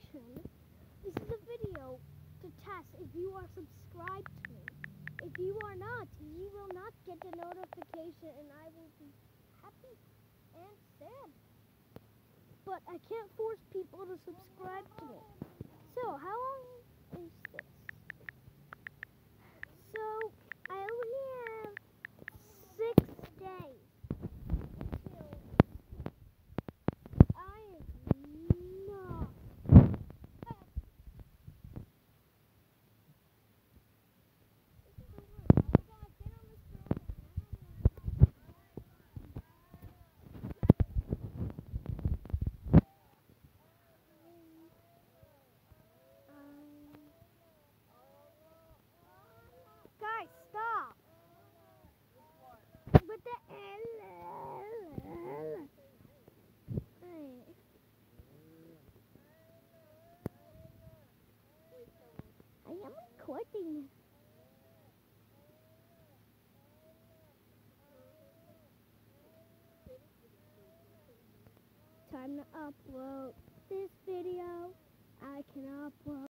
notification. This is a video to test if you are subscribed to me. If you are not, you will not get the notification and I will be happy and sad. But I can't force people to subscribe to me. Time to upload this video. I can upload.